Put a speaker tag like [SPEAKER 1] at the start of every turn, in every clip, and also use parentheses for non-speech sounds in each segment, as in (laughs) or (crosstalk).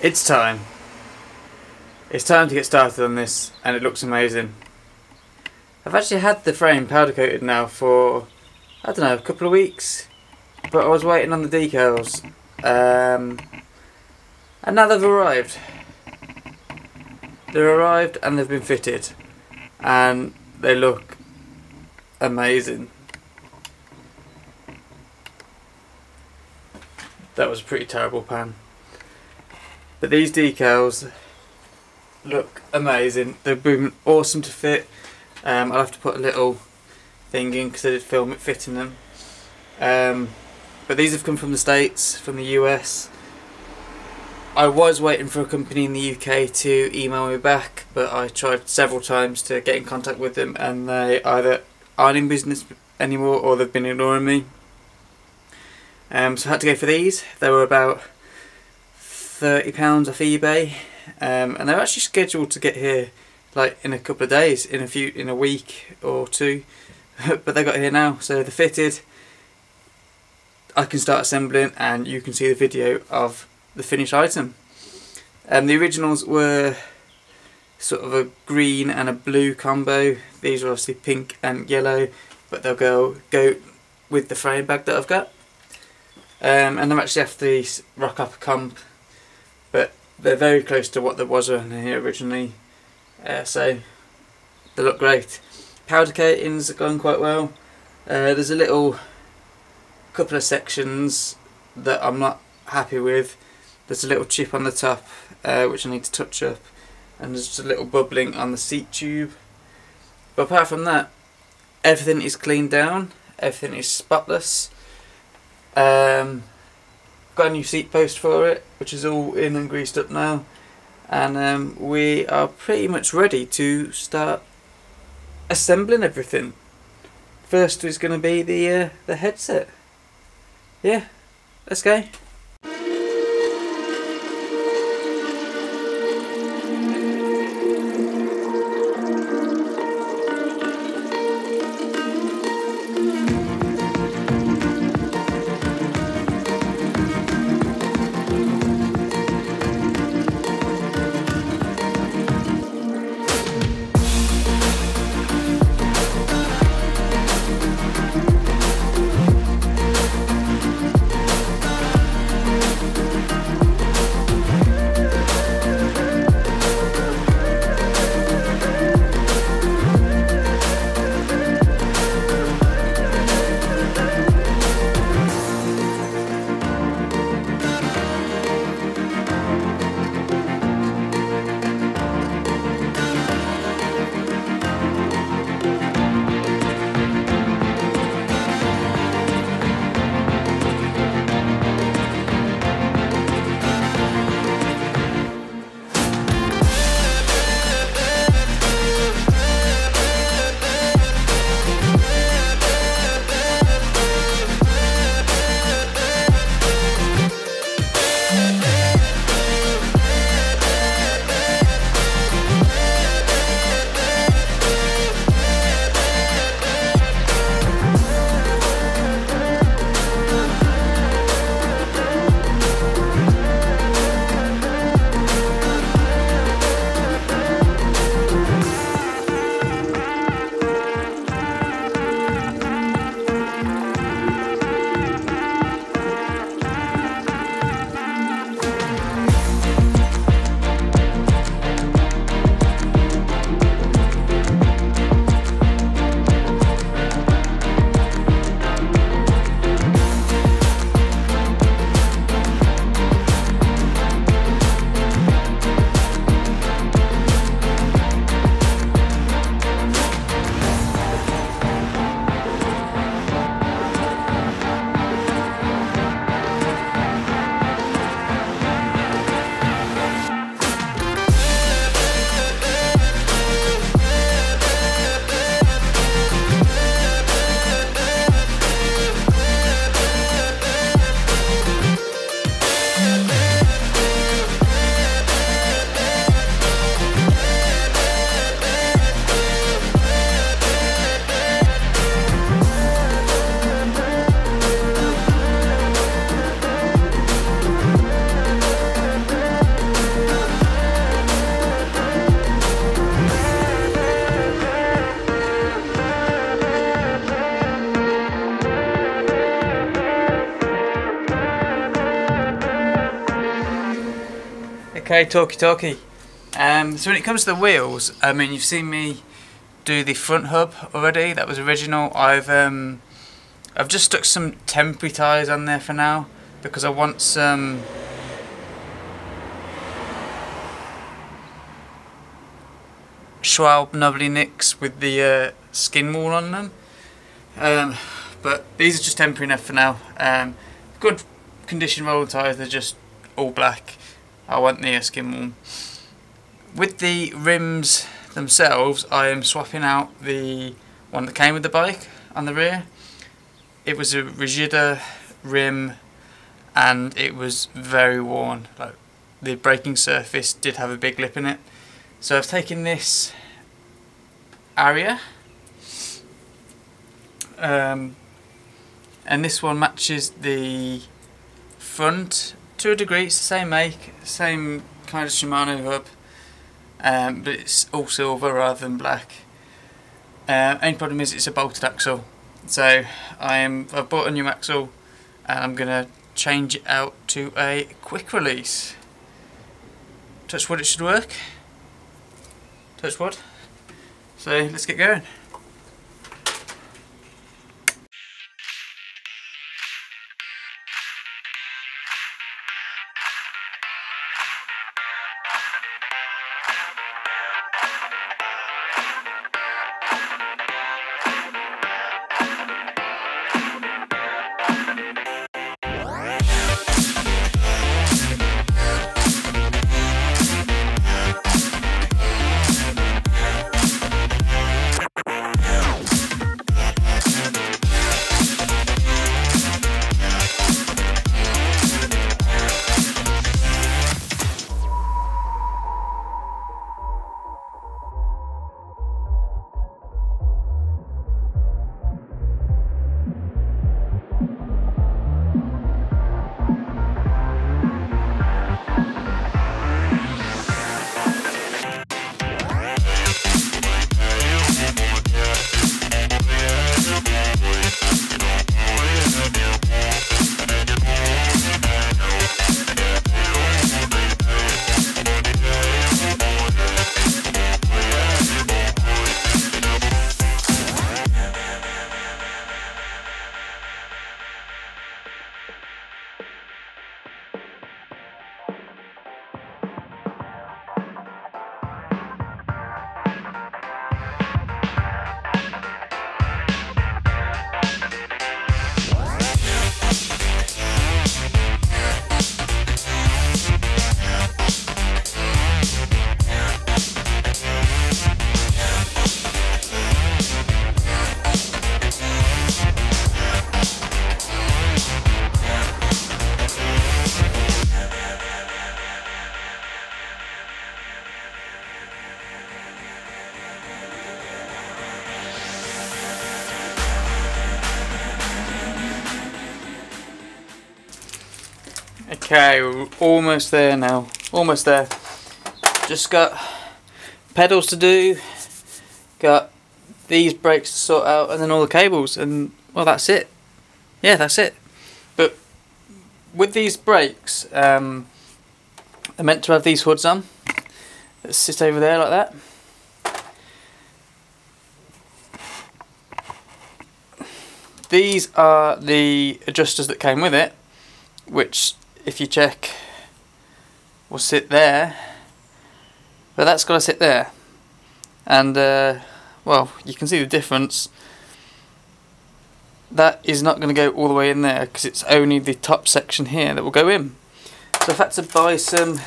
[SPEAKER 1] It's time. It's time to get started on this, and it looks amazing. I've actually had the frame powder coated now for, I don't know, a couple of weeks, but I was waiting on the decals, um, and now they've arrived. They've arrived and they've been fitted, and they look amazing. That was a pretty terrible pan. But these decals look amazing. They've been awesome to fit. Um, I'll have to put a little thing in because I did film it fitting them. Um, but these have come from the States, from the US. I was waiting for a company in the UK to email me back, but I tried several times to get in contact with them and they either aren't in business anymore or they've been ignoring me. Um, so I had to go for these. They were about thirty pounds off eBay, um, and they're actually scheduled to get here like in a couple of days, in a few, in a week or two. (laughs) but they got here now, so they're fitted. I can start assembling, and you can see the video of the finished item. And um, the originals were sort of a green and a blue combo. These are obviously pink and yellow, but they'll go go with the frame bag that I've got. Um, and I'm actually after the Rockhopper Comp, they're very close to what there was on here originally, uh, so they look great. Powder coatings are going quite well. Uh, there's a little couple of sections that I'm not happy with. There's a little chip on the top uh, which I need to touch up, and there's just a little bubbling on the seat tube. But apart from that, everything is cleaned down, everything is spotless. Um, got a new seat post for it, which is all in and greased up now. And um, we are pretty much ready to start assembling everything. First is going to be the uh, the headset. Yeah, let's go. Okay, talkie talkie. Um, so when it comes to the wheels, I mean, you've seen me do the front hub already. That was original. I've um, I've just stuck some temporary tyres on there for now because I want some. Schwalbe Nobby Nics with the uh, skin wall on them. Um, but these are just temporary enough for now. Um, good condition roller tyres, they're just all black. I want the uh, skin. With the rims themselves, I am swapping out the one that came with the bike on the rear. It was a Rigida rim and it was very worn. Like the braking surface did have a big lip in it. So I've taken this area um, and this one matches the front to a degree. It's the same make, same kind of Shimano hub, um, but it's all silver rather than black. Uh, only problem is it's a bolted axle, so I am I've bought a new axle, and I'm gonna change it out to a quick release. Touch wood, it should work. Touch wood. So let's get going. Okay, we're almost there now. Almost there. Just got pedals to do, got these brakes to sort out, and then all the cables, and well, that's it. Yeah, that's it. But with these brakes, um, they're meant to have these hoods on. That sit over there like that. These are the adjusters that came with it, which if you check will sit there. But that's got to sit there. And uh, well you can see the difference. That is not going to go all the way in there because it's only the top section here that will go in. So I've had to buy some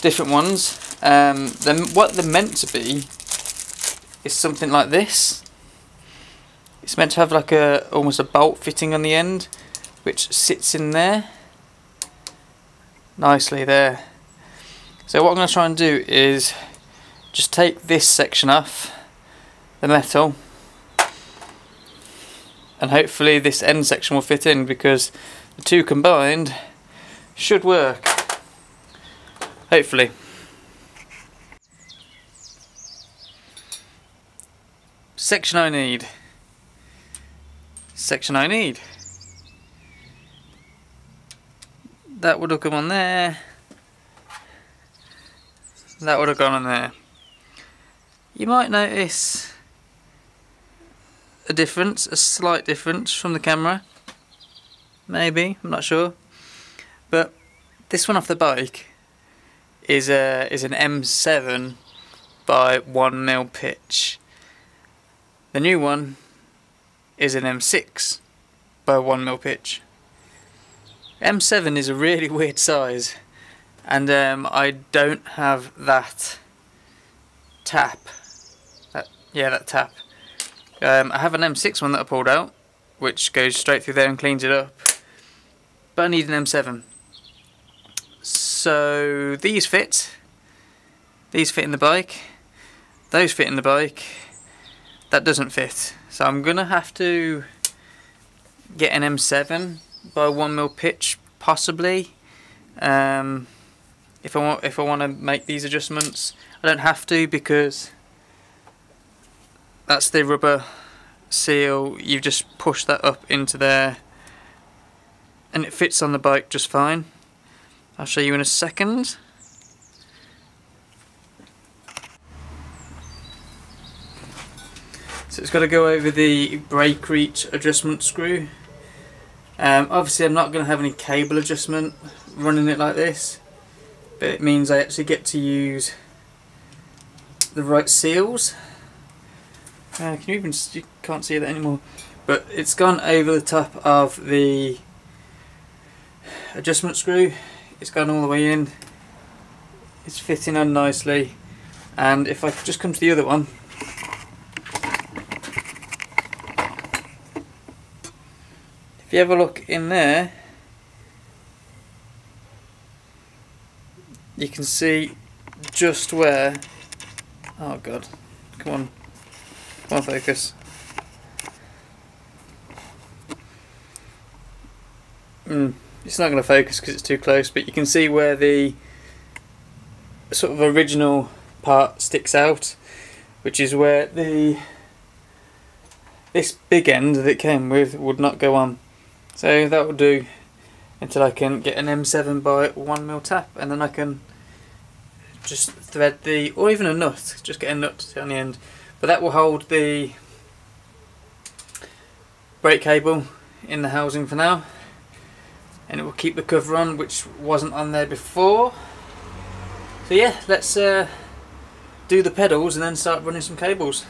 [SPEAKER 1] different ones um, then what they're meant to be is something like this. It's meant to have like a almost a bolt fitting on the end which sits in there nicely there. So what I'm going to try and do is just take this section off the metal and hopefully this end section will fit in because the two combined should work. Hopefully. Section I need. Section I need. That would have come on there that would have gone on there. You might notice a difference, a slight difference from the camera. Maybe, I'm not sure. But this one off the bike is a is an M7 by 1 mil pitch. The new one is an M6 by 1 mil pitch. M7 is a really (laughs) weird size and um, I don't have that tap. That, yeah, that tap. Um, I have an M6 one that I pulled out which goes straight through there and cleans it up but I need an M7 so these fit. These fit in the bike. Those fit in the bike. That doesn't fit. So I'm gonna have to get an M7 by 1 mil pitch possibly. Um, if I want if I want to make these adjustments I don't have to because that's the rubber seal. You just push that up into there and it fits on the bike just fine. I'll show you in a second. So it's got to go over the brake reach adjustment screw. Um, obviously I'm not going to have any cable adjustment running it like this. But it means I actually get to use the right seals. Uh, can you even, you can't see that anymore. But it's gone over the top of the adjustment screw. It's gone all the way in. It's fitting on nicely. And if I just come to the other one, If you have a look in there, you can see just where, oh god, come on, come on focus. Mm, it's not going to focus because it's too close, but you can see where the sort of original part sticks out, which is where the this big end that it came with would not go on. So that will do until I can get an M7 by 1mm tap and then I can just thread the, or even a nut, just get a nut on the end. But that will hold the brake cable in the housing for now and it will keep the cover on which wasn't on there before. So yeah, let's uh, do the pedals and then start running some cables.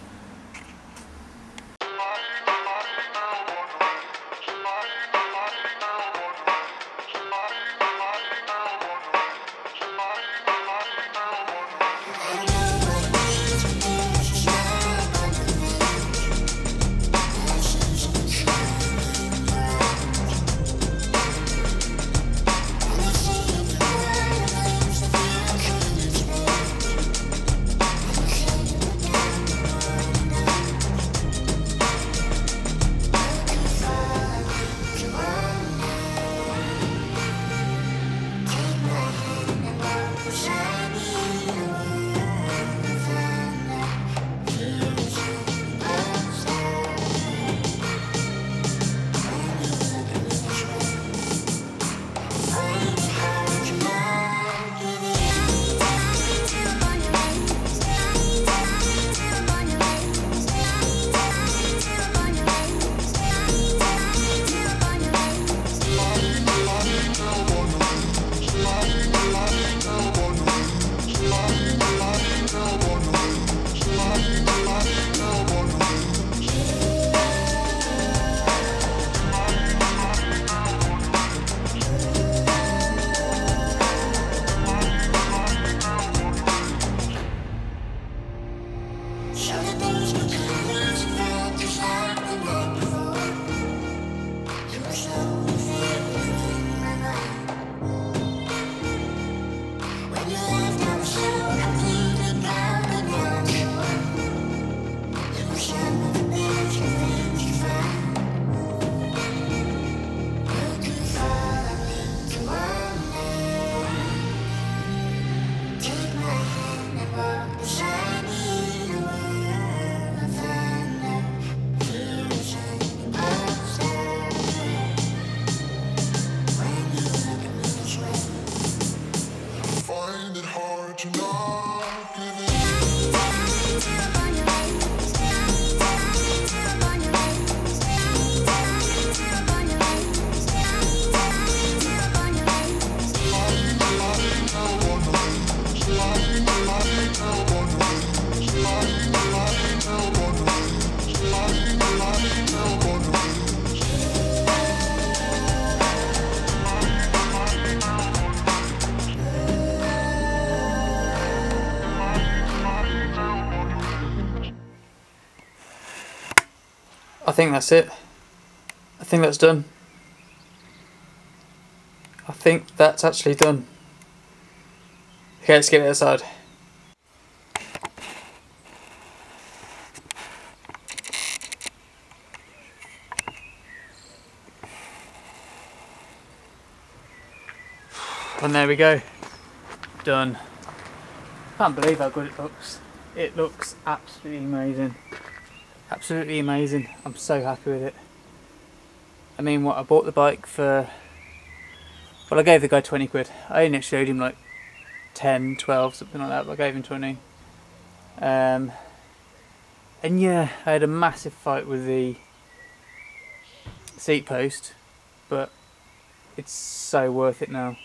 [SPEAKER 1] Think that's it. I think that's done. I think that's actually done. Okay, let's get it aside. And there we go. Done. Can't believe how good it looks. It looks absolutely amazing. Absolutely amazing. I'm so happy with it. I mean, what, I bought the bike for... Well, I gave the guy 20 quid. I only showed him like 10, 12, something like that, but I gave him 20. Um, and yeah, I had a massive fight with the seat post, but it's so worth it now.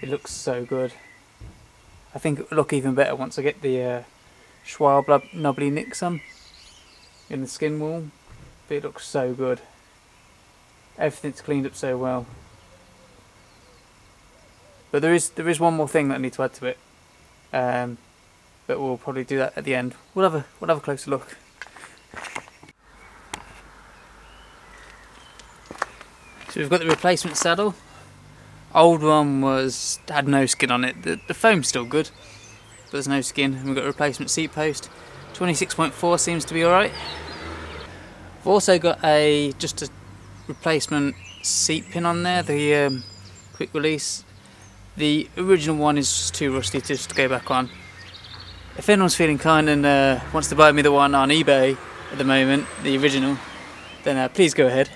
[SPEAKER 1] It looks so good. I think it will look even better once I get the uh, Schwalbe Nobby Nixon in the skin wall. But it looks so good. Everything's cleaned up so well. But there is there is one more thing that I need to add to it. Um, but we'll probably do that at the end. We'll have a we'll have a closer look. So we've got the replacement saddle. Old one was had no skin on it. The, the foam's still good, but there's no skin. And we've got a replacement seat post. 26.4 seems to be alright. I've also got a just a replacement seat pin on there, the um, quick release. The original one is too rusty to just go back on. If anyone's feeling kind and uh, wants to buy me the one on eBay at the moment, the original, then uh, please go ahead.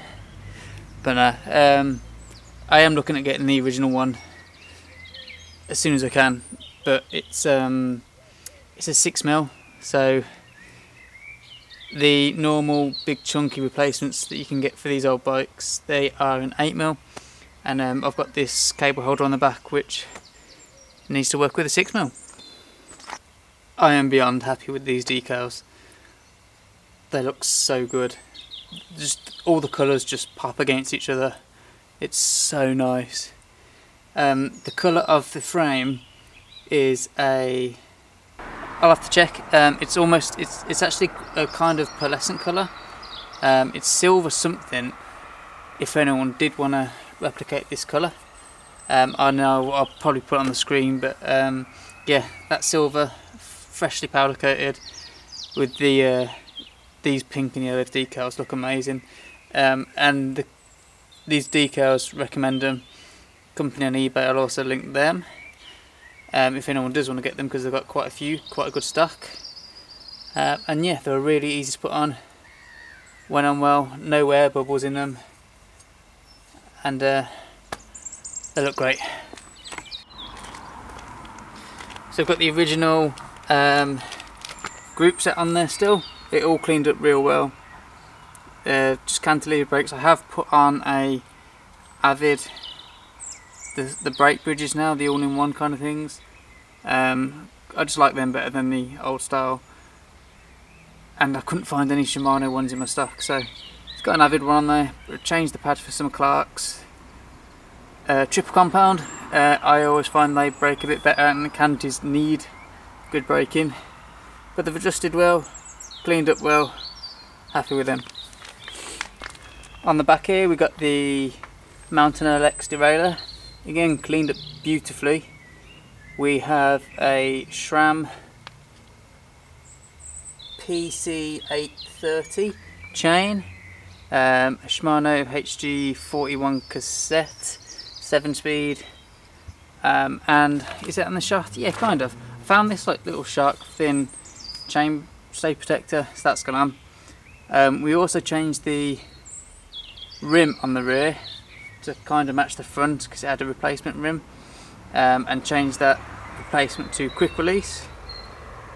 [SPEAKER 1] But uh, um, I am looking at getting the original one as soon as I can, but it's um, it's a six mil, so the normal big chunky replacements that you can get for these old bikes they are an eight mil, and um, I've got this cable holder on the back which needs to work with a six mil. I am beyond happy with these decals. They look so good. Just all the colours just pop against each other it's so nice. Um, the colour of the frame is a. I'll have to check. Um, it's almost. It's it's actually a kind of pearlescent colour. Um, it's silver something. If anyone did want to replicate this colour, um, I know I'll probably put it on the screen. But um, yeah, that silver, freshly powder coated, with the uh, these pink and yellow decals look amazing. Um, and the these decals, recommend them. Company on eBay, I'll also link them. Um, if anyone does want to get them because they've got quite a few, quite a good stock. Uh, and yeah, they're really easy to put on. Went on well, no air bubbles in them. And uh, they look great. So I've got the original um, group set on there still. It all cleaned up real well uh, just cantilever brakes. I have put on a Avid the the brake bridges now, the all-in-one kind of things. Um, I just like them better than the old style. And I couldn't find any Shimano ones in my stock, so it's got an Avid one on there. Changed the pad for some Clark's. Uh, triple compound. Uh, I always find they brake a bit better, and the canties need good braking. But they've adjusted well, cleaned up well. Happy with them. On the back here we've got the Mountain LX derailleur, again cleaned up beautifully. We have a SRAM PC830 chain, um, a Shimano HG41 cassette, 7 speed, um, and is it on the shaft? Yeah, kind of. Found this like little shark fin chain stay protector, so that's gone on. Um, we also changed the rim on the rear to kind of match the front because it had a replacement rim um, and changed that replacement to quick release.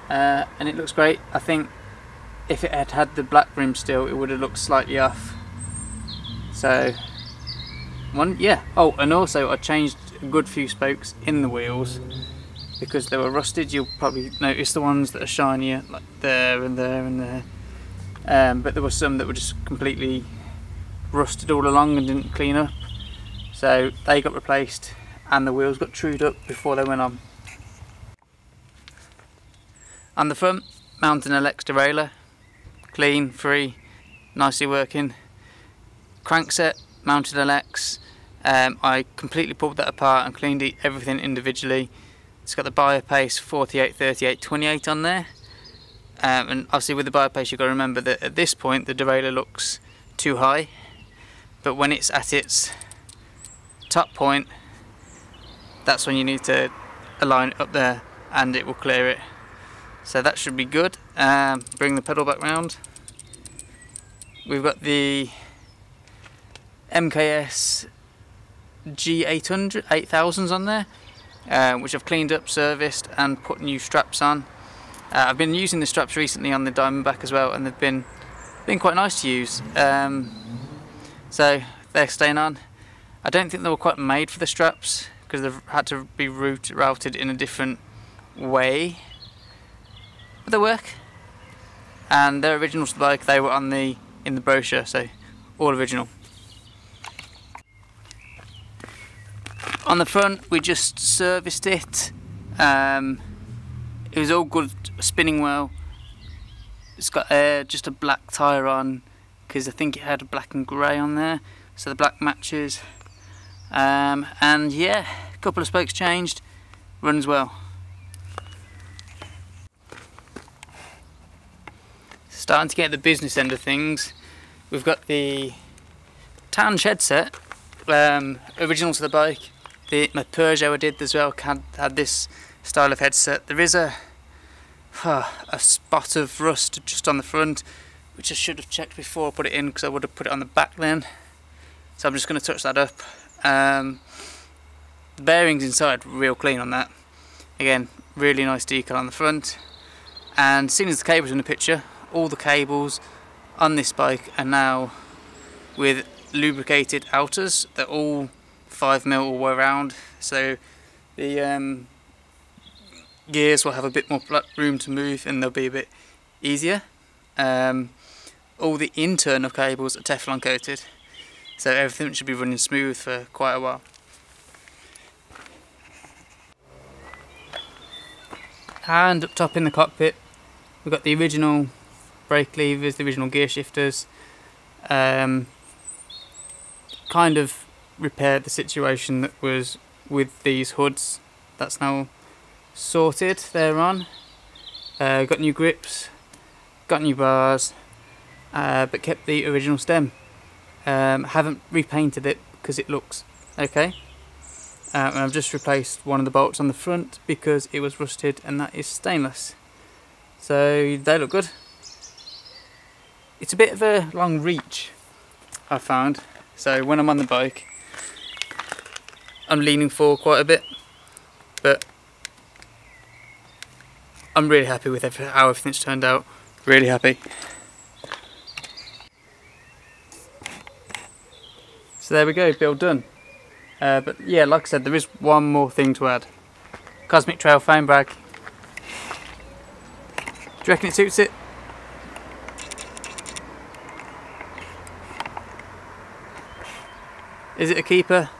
[SPEAKER 1] Uh, and it looks great. I think if it had had the black rim still it would have looked slightly off. So one yeah. Oh and also I changed a good few spokes in the wheels because they were rusted. You'll probably notice the ones that are shinier like there and there and there. Um, but there were some that were just completely rusted all along and didn't clean up so they got replaced and the wheels got trued up before they went on. On the front, Mountain LX derailleur, clean, free, nicely working. Crankset, Mountain LX. Um, I completely pulled that apart and cleaned it, everything individually. It's got the Biopace 48, 38, 28 on there. Um, and obviously with the Biopace you've got to remember that at this point the derailleur looks too high. But when it's at its top point, that's when you need to align it up there and it will clear it. So that should be good. Um, bring the pedal back round. We've got the MKS G800, 8000s on there, uh, which I've cleaned up, serviced and put new straps on. Uh, I've been using the straps recently on the Diamondback as well and they've been been quite nice to use. Um, so they're staying on. I don't think they were quite made for the straps because they've had to be route, routed in a different way. But they work. And they're original bike, they were on the in the brochure, so all original. On the front we just serviced it. Um, it was all good spinning well. It's got uh, just a black tyre on because I think it had a black and grey on there so the black matches um, and yeah a couple of spokes changed runs well. Starting to get the business end of things. We've got the Tange headset um, original to the bike. The, my Peugeot I did as well had, had this style of headset. There is a a spot of rust just on the front which I should have checked before I put it in because I would have put it on the back then. So I'm just going to touch that up um, the bearings inside real clean on that. Again really nice decal on the front. And seeing as the cables in the picture all the cables on this bike are now with lubricated outers they're all 5mm all the way around. So the um, gears will have a bit more room to move and they'll be a bit easier. Um, all the internal cables are Teflon coated so everything should be running smooth for quite a while. And up top in the cockpit we've got the original brake levers, the original gear shifters. Um, kind of repaired the situation that was with these hoods. That's now sorted there on. Uh, got new grips, got new bars, uh, but kept the original stem. Um, haven't repainted it because it looks okay. Um, and I've just replaced one of the bolts on the front because it was rusted and that is stainless. So they look good. It's a bit of a long reach I found. So when I'm on the bike I'm leaning forward quite a bit but I'm really happy with how everything's turned out. Really happy. There we go, build done. Uh, but yeah, like I said, there is one more thing to add. Cosmic Trail foam bag. Do you reckon it suits it? Is it a keeper?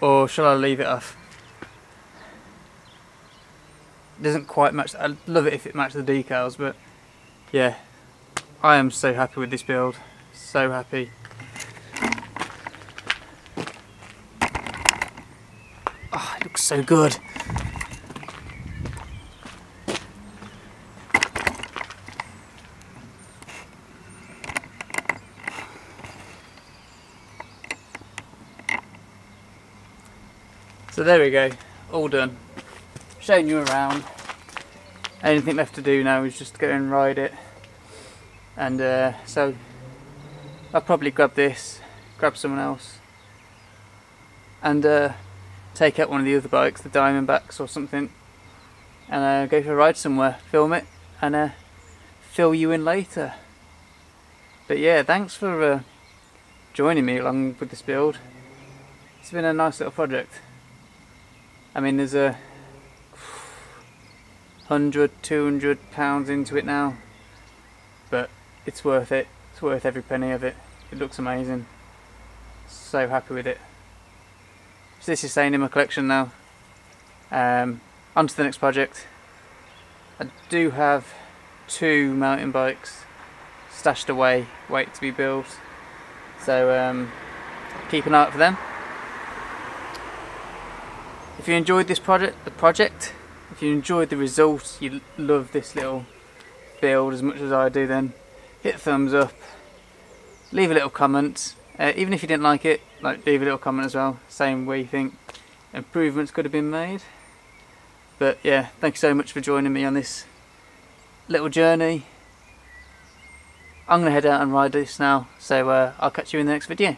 [SPEAKER 1] Or shall I leave it off? doesn't quite match. I'd love it if it matched the decals, but yeah, I am so happy with this build. So happy. Oh, it looks so good. So there we go, all done showing you around. Anything left to do now is just go and ride it. And uh, so I'll probably grab this, grab someone else, and uh, take out one of the other bikes, the Diamondbacks or something, and uh, go for a ride somewhere, film it, and uh, fill you in later. But yeah, thanks for uh, joining me along with this build. It's been a nice little project. I mean, there's a 100, 200 pounds into it now. But it's worth it. It's worth every penny of it. It looks amazing. So happy with it. So this is staying in my collection now. Um, on to the next project. I do have two mountain bikes stashed away, wait to be built. So um, keep an eye out for them. If you enjoyed this project, the project, if you enjoyed the results, you love this little build as much as I do, then hit thumbs up, leave a little comment. Uh, even if you didn't like it, like leave a little comment as well, saying where you think improvements could have been made. But yeah, thank you so much for joining me on this little journey. I'm going to head out and ride this now, so uh, I'll catch you in the next video.